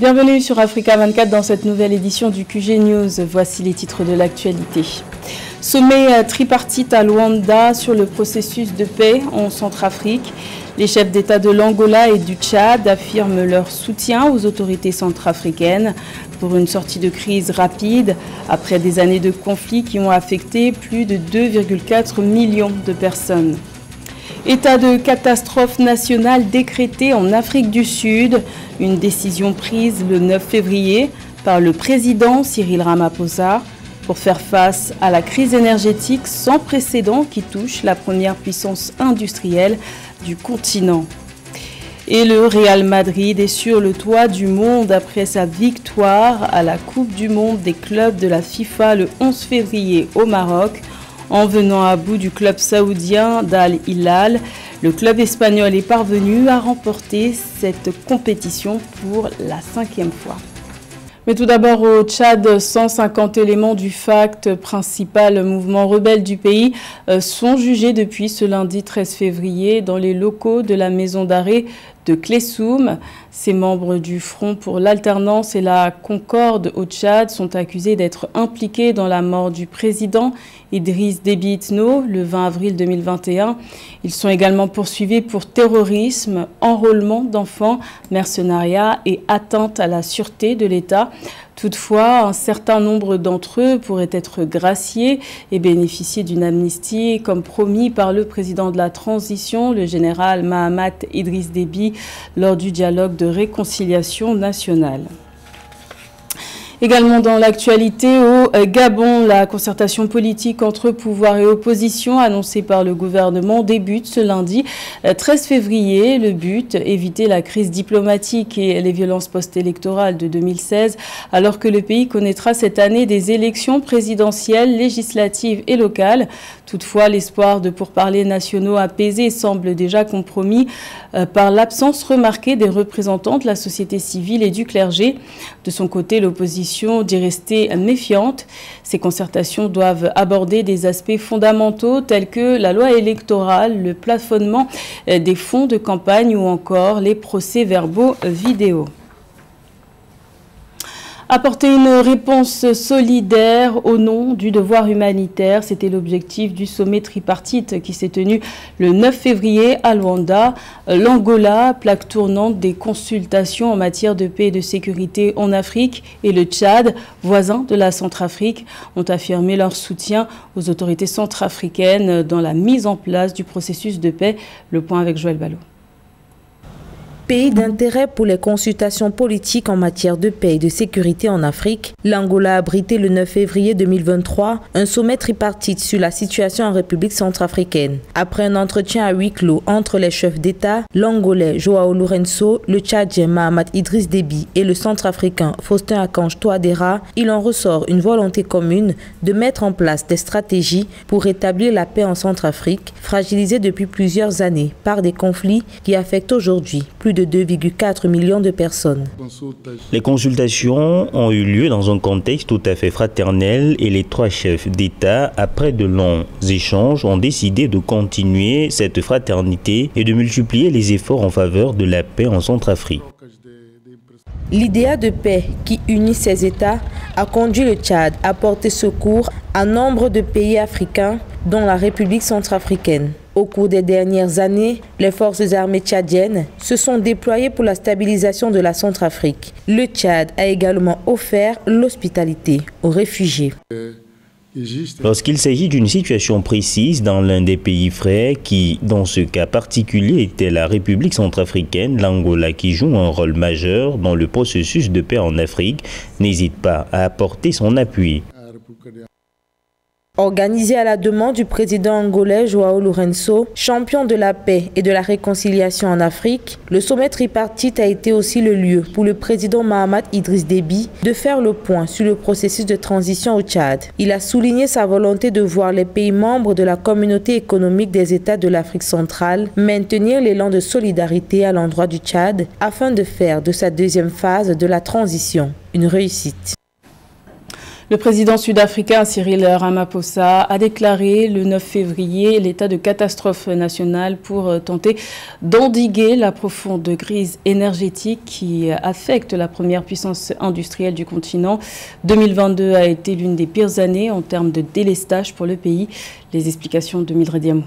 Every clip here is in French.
Bienvenue sur Africa 24 dans cette nouvelle édition du QG News. Voici les titres de l'actualité. Sommet tripartite à Luanda sur le processus de paix en Centrafrique. Les chefs d'État de l'Angola et du Tchad affirment leur soutien aux autorités centrafricaines pour une sortie de crise rapide après des années de conflits qui ont affecté plus de 2,4 millions de personnes. État de catastrophe nationale décrété en Afrique du Sud, une décision prise le 9 février par le président Cyril Ramaphosa pour faire face à la crise énergétique sans précédent qui touche la première puissance industrielle du continent. Et le Real Madrid est sur le toit du monde après sa victoire à la Coupe du monde des clubs de la FIFA le 11 février au Maroc en venant à bout du club saoudien d'Al Hilal. Le club espagnol est parvenu à remporter cette compétition pour la cinquième fois. Mais tout d'abord au Tchad, 150 éléments du FACT, principal mouvement rebelle du pays, euh, sont jugés depuis ce lundi 13 février dans les locaux de la maison d'arrêt de Klessoum. Ces membres du Front pour l'alternance et la concorde au Tchad sont accusés d'être impliqués dans la mort du président Idriss Déby Itno le 20 avril 2021. Ils sont également poursuivis pour terrorisme, enrôlement d'enfants, mercenariat et atteinte à la sûreté de l'État. Toutefois, un certain nombre d'entre eux pourraient être graciés et bénéficier d'une amnistie, comme promis par le président de la transition, le général Mahamat Idriss Déby, lors du dialogue de réconciliation nationale. Également dans l'actualité, au Gabon, la concertation politique entre pouvoir et opposition annoncée par le gouvernement débute ce lundi 13 euh, février. Le but, éviter la crise diplomatique et les violences post-électorales de 2016, alors que le pays connaîtra cette année des élections présidentielles, législatives et locales. Toutefois, l'espoir de pourparlers nationaux apaisés semble déjà compromis euh, par l'absence remarquée des représentants de la société civile et du clergé. De son côté, l'opposition dit rester méfiante. Ces concertations doivent aborder des aspects fondamentaux tels que la loi électorale, le plafonnement euh, des fonds de campagne ou encore les procès-verbaux vidéo. Apporter une réponse solidaire au nom du devoir humanitaire, c'était l'objectif du sommet tripartite qui s'est tenu le 9 février à Luanda. L'Angola, plaque tournante des consultations en matière de paix et de sécurité en Afrique, et le Tchad, voisin de la Centrafrique, ont affirmé leur soutien aux autorités centrafricaines dans la mise en place du processus de paix. Le point avec Joël Ballot. Pays d'intérêt pour les consultations politiques en matière de paix et de sécurité en Afrique, l'Angola a abrité le 9 février 2023 un sommet tripartite sur la situation en République centrafricaine. Après un entretien à huis clos entre les chefs d'État, l'Angolais Joao Lourenço, le Tchadien Mahamat Idriss Déby et le Centrafricain Faustin Akanj Touadéra, il en ressort une volonté commune de mettre en place des stratégies pour rétablir la paix en Centrafrique, fragilisée depuis plusieurs années par des conflits qui affectent aujourd'hui plus de 2,4 millions de personnes. Les consultations ont eu lieu dans un contexte tout à fait fraternel et les trois chefs d'État, après de longs échanges, ont décidé de continuer cette fraternité et de multiplier les efforts en faveur de la paix en Centrafrique. L'idéal de paix qui unit ces États a conduit le Tchad à porter secours à nombre de pays africains, dont la République centrafricaine. Au cours des dernières années, les forces armées tchadiennes se sont déployées pour la stabilisation de la Centrafrique. Le Tchad a également offert l'hospitalité aux réfugiés. Lorsqu'il s'agit d'une situation précise dans l'un des pays frères qui, dans ce cas particulier, était la République centrafricaine, l'Angola qui joue un rôle majeur dans le processus de paix en Afrique, n'hésite pas à apporter son appui. Organisé à la demande du président angolais Joao Lourenço, champion de la paix et de la réconciliation en Afrique, le sommet tripartite a été aussi le lieu pour le président Mahamat Idriss Déby de faire le point sur le processus de transition au Tchad. Il a souligné sa volonté de voir les pays membres de la communauté économique des États de l'Afrique centrale maintenir l'élan de solidarité à l'endroit du Tchad afin de faire de sa deuxième phase de la transition une réussite. Le président sud-africain Cyril Ramaphosa a déclaré le 9 février l'état de catastrophe nationale pour euh, tenter d'endiguer la profonde crise énergétique qui affecte la première puissance industrielle du continent. 2022 a été l'une des pires années en termes de délestage pour le pays. Les explications de Mildred Diamou.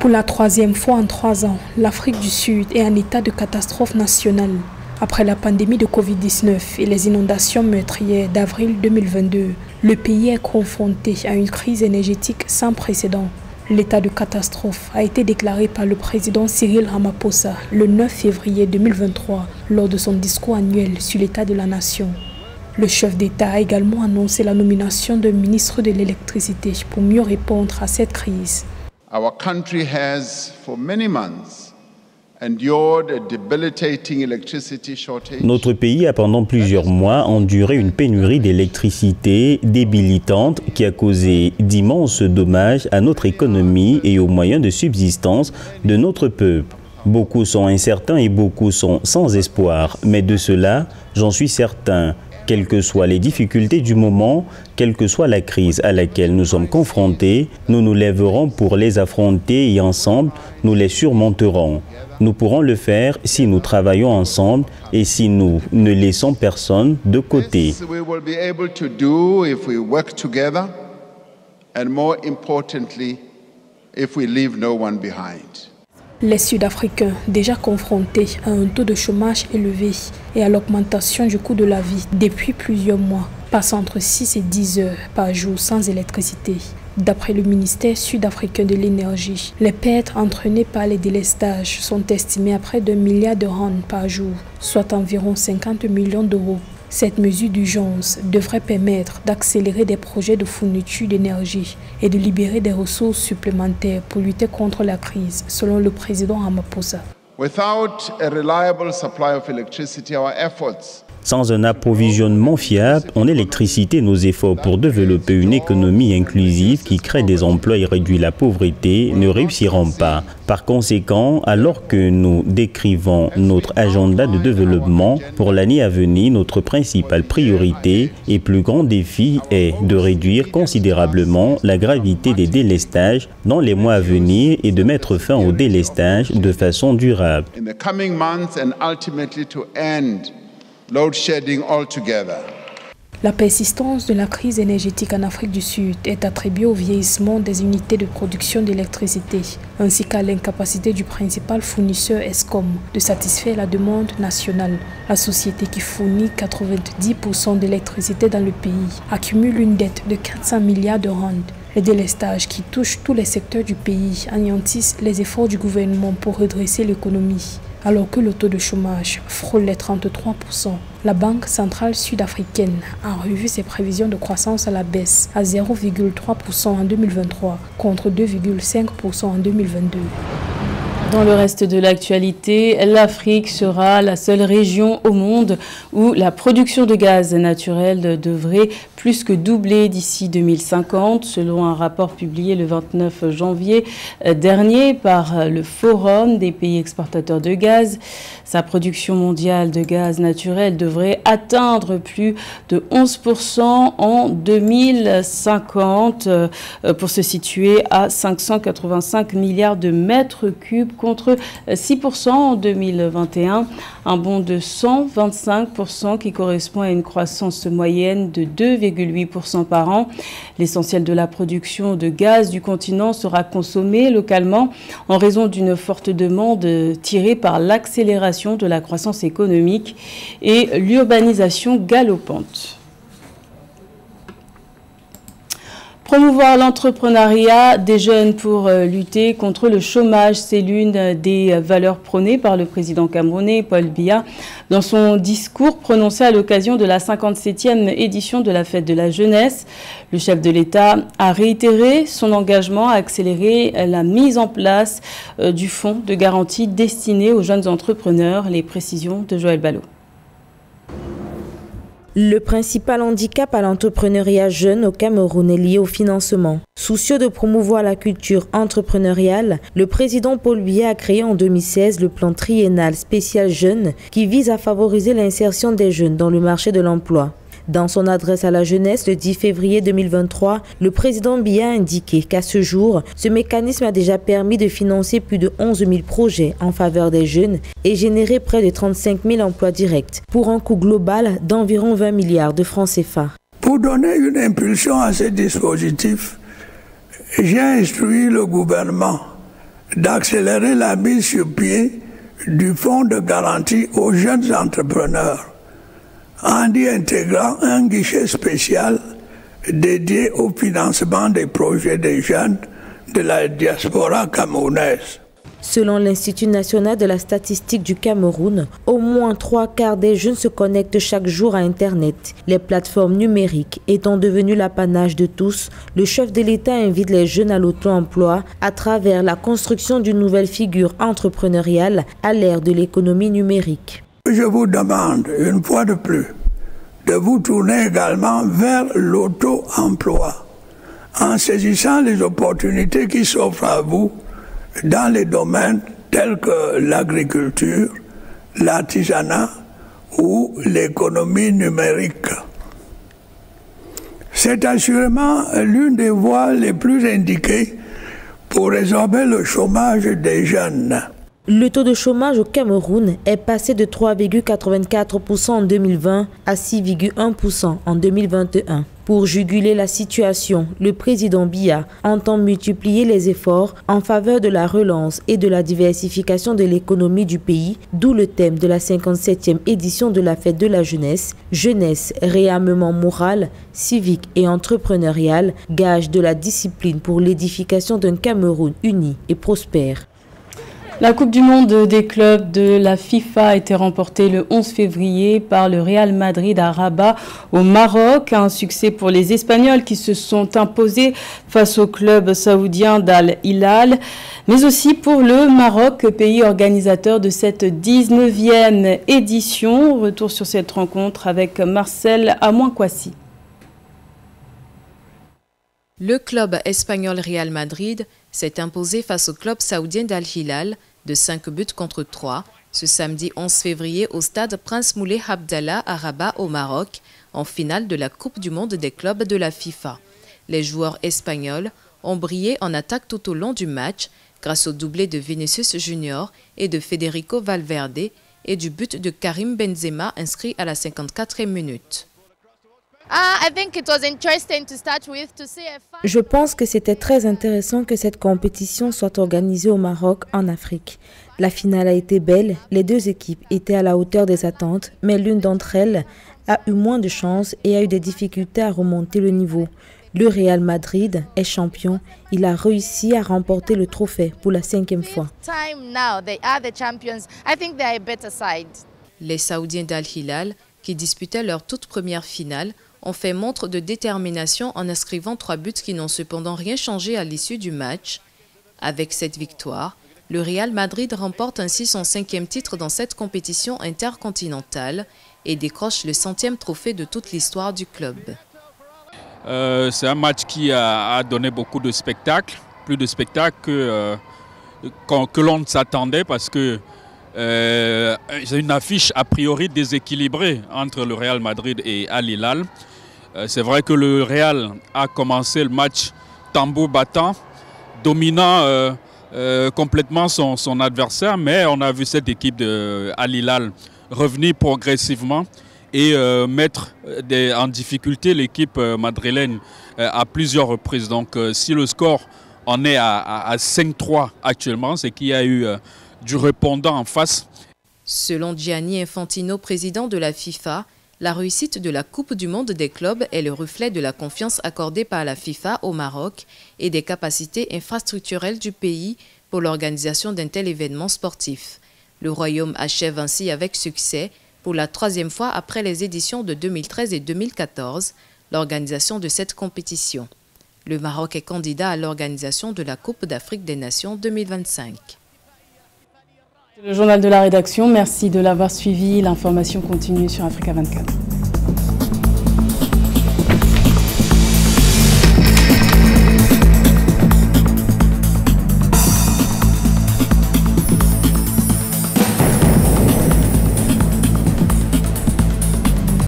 Pour la troisième fois en trois ans, l'Afrique du Sud est en état de catastrophe nationale. Après la pandémie de Covid-19 et les inondations meurtrières d'avril 2022, le pays est confronté à une crise énergétique sans précédent. L'état de catastrophe a été déclaré par le président Cyril Ramaphosa le 9 février 2023 lors de son discours annuel sur l'état de la nation. Le chef d'État a également annoncé la nomination d'un ministre de l'électricité pour mieux répondre à cette crise. Notre pays a pendant plusieurs mois enduré une pénurie d'électricité débilitante qui a causé d'immenses dommages à notre économie et aux moyens de subsistance de notre peuple. Beaucoup sont incertains et beaucoup sont sans espoir, mais de cela, j'en suis certain, quelles que soient les difficultés du moment, quelle que soit la crise à laquelle nous sommes confrontés, nous nous lèverons pour les affronter et ensemble, nous les surmonterons. Nous pourrons le faire si nous travaillons ensemble et si nous ne laissons personne de côté. Les Sud-Africains, déjà confrontés à un taux de chômage élevé et à l'augmentation du coût de la vie depuis plusieurs mois, passent entre 6 et 10 heures par jour sans électricité. D'après le ministère sud-africain de l'énergie, les pertes entraînées par les délestages sont estimées à près d'un milliard de rand par jour, soit environ 50 millions d'euros. Cette mesure d'urgence devrait permettre d'accélérer des projets de fourniture d'énergie et de libérer des ressources supplémentaires pour lutter contre la crise, selon le président Ramaphosa. Reliable supply of electricity, efforts sans un approvisionnement fiable en électricité, nos efforts pour développer une économie inclusive qui crée des emplois et réduit la pauvreté ne réussiront pas. Par conséquent, alors que nous décrivons notre agenda de développement pour l'année à venir, notre principale priorité et plus grand défi est de réduire considérablement la gravité des délestages dans les mois à venir et de mettre fin au délestage de façon durable. La persistance de la crise énergétique en Afrique du Sud est attribuée au vieillissement des unités de production d'électricité, ainsi qu'à l'incapacité du principal fournisseur ESCOM de satisfaire la demande nationale. La société qui fournit 90% d'électricité dans le pays accumule une dette de 400 milliards de rand. Les délestages qui touchent tous les secteurs du pays anéantissent les efforts du gouvernement pour redresser l'économie alors que le taux de chômage frôle les 33%. La Banque centrale sud-africaine a revu ses prévisions de croissance à la baisse à 0,3% en 2023 contre 2,5% en 2022. Dans le reste de l'actualité, l'Afrique sera la seule région au monde où la production de gaz naturel devrait plus que doubler d'ici 2050, selon un rapport publié le 29 janvier dernier par le Forum des pays exportateurs de gaz. Sa production mondiale de gaz naturel devrait atteindre plus de 11% en 2050 euh, pour se situer à 585 milliards de mètres cubes contre 6% en 2021, un bond de 125% qui correspond à une croissance moyenne de 2,8% par an. L'essentiel de la production de gaz du continent sera consommé localement en raison d'une forte demande tirée par l'accélération de la croissance économique et l'urbanisation galopante. Promouvoir l'entrepreneuriat des jeunes pour euh, lutter contre le chômage, c'est l'une des valeurs prônées par le président camerounais Paul Biya dans son discours prononcé à l'occasion de la 57e édition de la fête de la jeunesse. Le chef de l'État a réitéré son engagement à accélérer la mise en place euh, du fonds de garantie destiné aux jeunes entrepreneurs. Les précisions de Joël Ballot. Le principal handicap à l'entrepreneuriat jeune au Cameroun est lié au financement. Soucieux de promouvoir la culture entrepreneuriale, le président Paul Biya a créé en 2016 le plan triennal spécial jeune qui vise à favoriser l'insertion des jeunes dans le marché de l'emploi. Dans son adresse à la jeunesse le 10 février 2023, le président Biya a indiqué qu'à ce jour, ce mécanisme a déjà permis de financer plus de 11 000 projets en faveur des jeunes et générer près de 35 000 emplois directs pour un coût global d'environ 20 milliards de francs CFA. Pour donner une impulsion à ce dispositif, j'ai instruit le gouvernement d'accélérer la mise sur pied du fonds de garantie aux jeunes entrepreneurs en y intégrant un guichet spécial dédié au financement des projets des jeunes de la diaspora camerounaise. Selon l'Institut national de la statistique du Cameroun, au moins trois quarts des jeunes se connectent chaque jour à Internet. Les plateformes numériques étant devenues l'apanage de tous, le chef de l'État invite les jeunes à l'auto-emploi à travers la construction d'une nouvelle figure entrepreneuriale à l'ère de l'économie numérique. Je vous demande une fois de plus de vous tourner également vers l'auto-emploi en saisissant les opportunités qui s'offrent à vous dans les domaines tels que l'agriculture, l'artisanat ou l'économie numérique. C'est assurément l'une des voies les plus indiquées pour résorber le chômage des jeunes. Le taux de chômage au Cameroun est passé de 3,84% en 2020 à 6,1% en 2021. Pour juguler la situation, le président Biya entend multiplier les efforts en faveur de la relance et de la diversification de l'économie du pays, d'où le thème de la 57e édition de la fête de la jeunesse, jeunesse, réarmement moral, civique et entrepreneurial, gage de la discipline pour l'édification d'un Cameroun uni et prospère. La Coupe du Monde des clubs de la FIFA a été remportée le 11 février par le Real Madrid à Rabat au Maroc. Un succès pour les Espagnols qui se sont imposés face au club saoudien d'Al Hilal, mais aussi pour le Maroc, pays organisateur de cette 19e édition. Retour sur cette rencontre avec Marcel Amouankwassi. Le club espagnol Real Madrid s'est imposé face au club saoudien d'Al Hilal de 5 buts contre 3 ce samedi 11 février au stade Prince Moulay Abdallah à Rabat au Maroc en finale de la Coupe du monde des clubs de la FIFA. Les joueurs espagnols ont brillé en attaque tout au long du match grâce au doublé de Vinicius Junior et de Federico Valverde et du but de Karim Benzema inscrit à la 54e minute. Je pense que c'était très intéressant que cette compétition soit organisée au Maroc, en Afrique. La finale a été belle, les deux équipes étaient à la hauteur des attentes, mais l'une d'entre elles a eu moins de chance et a eu des difficultés à remonter le niveau. Le Real Madrid est champion. Il a réussi à remporter le trophée pour la cinquième fois. Les Saoudiens d'Al Hilal, qui disputaient leur toute première finale, ont fait montre de détermination en inscrivant trois buts qui n'ont cependant rien changé à l'issue du match. Avec cette victoire, le Real Madrid remporte ainsi son cinquième titre dans cette compétition intercontinentale et décroche le centième trophée de toute l'histoire du club. Euh, c'est un match qui a, donné beaucoup de spectacles, plus de spectacles que, euh, l'on ne s'attendait parce que euh, c'est une affiche a priori déséquilibrée entre le Real Madrid et Al Hilal. Euh, c'est vrai que le Real a commencé le match tambour battant, dominant euh, euh, complètement son, adversaire, mais on a vu cette équipe de Al Hilal revenir progressivement et mettre en difficulté l'équipe madrilène à plusieurs reprises. Donc si le score en est à, à 5-3 actuellement, c'est qu'il y a eu du répondant en face. Selon Gianni Infantino, président de la FIFA, la réussite de la Coupe du monde des clubs est le reflet de la confiance accordée par la FIFA au Maroc et des capacités infrastructurelles du pays pour l'organisation d'un tel événement sportif. Le Royaume achève ainsi avec succès, pour la troisième fois après les éditions de 2013 et 2014, l'organisation de cette compétition. Le Maroc est candidat à l'organisation de la Coupe d'Afrique des Nations 2025. Le journal de la rédaction, merci de l'avoir suivi. L'information continue sur Africa 24.